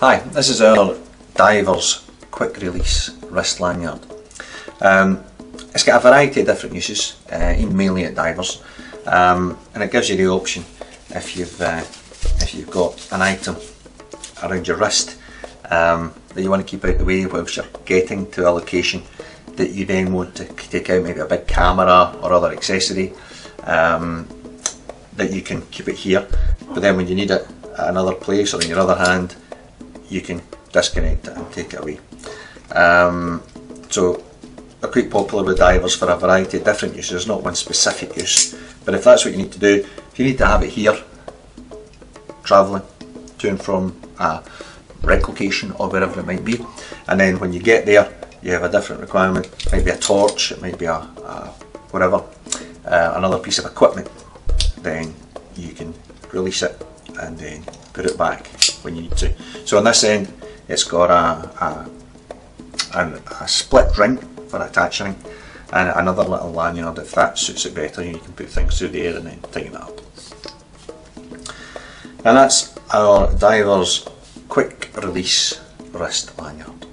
Hi, this is our Divers Quick Release Wrist Lanyard. Um, it's got a variety of different uses, uh, mainly at divers, um, and it gives you the option if you've uh, if you've got an item around your wrist um, that you want to keep out of the way whilst you're getting to a location that you then want to take out maybe a big camera or other accessory um, that you can keep it here but then when you need it at another place or in your other hand you can disconnect it and take it away. Um, so they're quite popular with divers for a variety of different uses, not one specific use. But if that's what you need to do, if you need to have it here, travelling to and from a wreck location or wherever it might be, and then when you get there, you have a different requirement. It might be a torch, it might be a, a whatever, uh, another piece of equipment. Then you can release it and then put it back when you need to. So on this end, it's got a, a, a, a split ring for attaching and another little lanyard if that suits it better you can put things through there and then tighten it up. And that's our diver's quick release wrist lanyard.